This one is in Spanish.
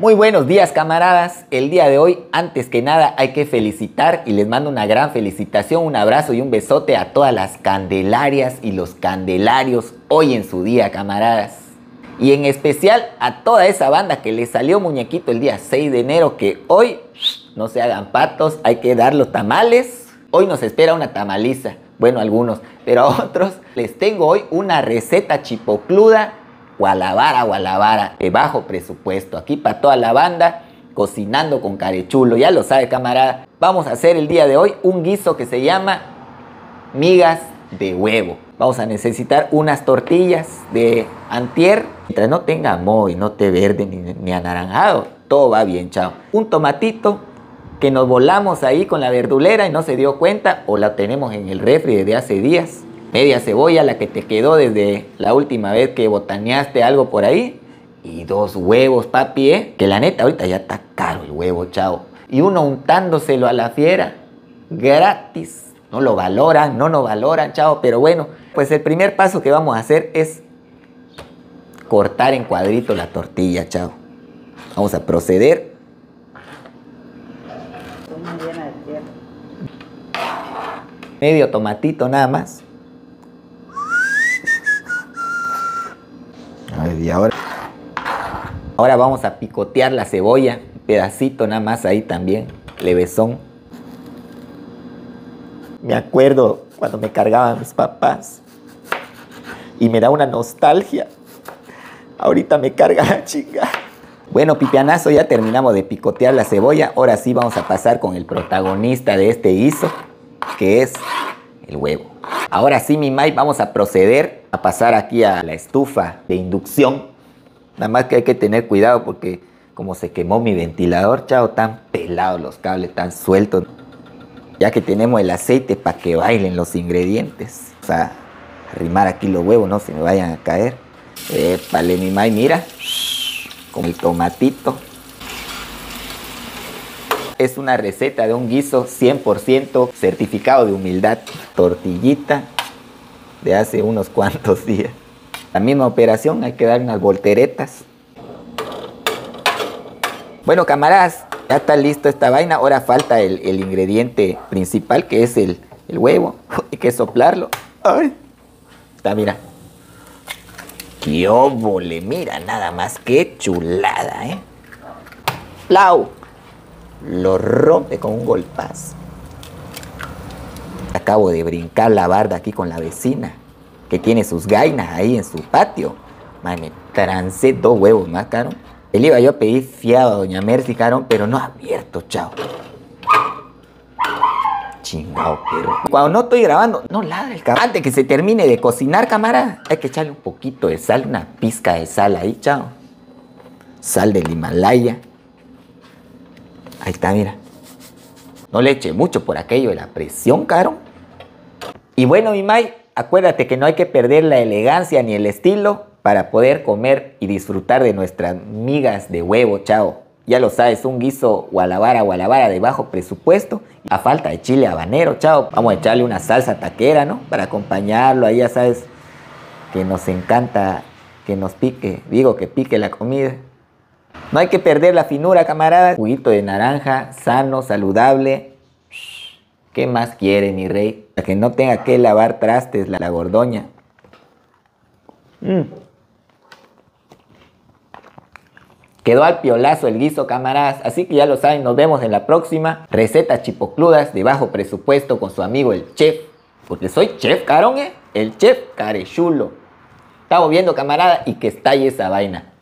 Muy buenos días camaradas, el día de hoy antes que nada hay que felicitar y les mando una gran felicitación, un abrazo y un besote a todas las candelarias y los candelarios hoy en su día camaradas. Y en especial a toda esa banda que le salió muñequito el día 6 de enero que hoy no se hagan patos, hay que dar los tamales. Hoy nos espera una tamaliza, bueno algunos, pero a otros les tengo hoy una receta chipocluda Gualabara, Gualabara, de bajo presupuesto. Aquí para toda la banda, cocinando con carechulo. Ya lo sabe, camarada. Vamos a hacer el día de hoy un guiso que se llama migas de huevo. Vamos a necesitar unas tortillas de antier. Mientras no tenga y no te verde ni, ni anaranjado, todo va bien, chao. Un tomatito que nos volamos ahí con la verdulera y no se dio cuenta o la tenemos en el refri desde hace días media cebolla, la que te quedó desde la última vez que botaneaste algo por ahí, y dos huevos, papi, ¿eh? Que la neta ahorita ya está caro el huevo, chao. Y uno untándoselo a la fiera, gratis. No lo valoran, no nos valoran, chao. Pero bueno, pues el primer paso que vamos a hacer es cortar en cuadritos la tortilla, chao. Vamos a proceder. Medio tomatito nada más. Ahora, ahora vamos a picotear la cebolla, pedacito nada más ahí también, levesón. Me acuerdo cuando me cargaban mis papás y me da una nostalgia. Ahorita me carga la chinga. Bueno, pipianazo, ya terminamos de picotear la cebolla. Ahora sí vamos a pasar con el protagonista de este guiso, que es el huevo. Ahora sí, mi Mai, vamos a proceder a pasar aquí a la estufa de inducción. Nada más que hay que tener cuidado porque como se quemó mi ventilador, chao, tan pelados los cables, tan sueltos. Ya que tenemos el aceite para que bailen los ingredientes. O sea, arrimar aquí los huevos, no se me vayan a caer. Vale, mi mai, mira, con el tomatito. Es una receta de un guiso 100% certificado de humildad. Tortillita, de hace unos cuantos días. La misma operación, hay que dar unas volteretas. Bueno, camaradas, ya está listo esta vaina. Ahora falta el, ingrediente principal, que es el, huevo. Hay que soplarlo. Ay. Está, mira. ¡Qué óvole! Mira, nada más. ¡Qué chulada, eh! ¡Plau! Lo rompe con un golpazo. Acabo de brincar la barda aquí con la vecina, que tiene sus gainas ahí en su patio. Mane, trancé dos huevos más, caro. Él iba yo a pedir fiado a doña Mercy, caro, pero no abierto, chao. Chingado perro. Cuando no estoy grabando, no ladra el cabrón. Antes que se termine de cocinar, cámara, hay que echarle un poquito de sal, una pizca de sal ahí, chao. Sal del Himalaya. Ahí está, mira. No le eche mucho por aquello de la presión, caro. Y bueno, mi May, acuérdate que no hay que perder la elegancia ni el estilo para poder comer y disfrutar de nuestras migas de huevo, chao. Ya lo sabes, un guiso gualabara, gualabara de bajo presupuesto. A falta de chile habanero, chao. Vamos a echarle una salsa taquera, ¿no? Para acompañarlo. Ahí ya sabes que nos encanta que nos pique. Digo que pique la comida. No hay que perder la finura, camarada. Juguito de naranja, sano, saludable. ¿Qué más quiere, mi rey? Para que no tenga que lavar trastes la, gordoña. Mm. Quedó al piolazo el guiso, camaradas. Así que ya lo saben, nos vemos en la próxima. Recetas chipocludas de bajo presupuesto con su amigo el chef. Porque soy chef, carón, ¿eh? El chef carechulo. Estamos viendo, camarada, y que estalle esa vaina.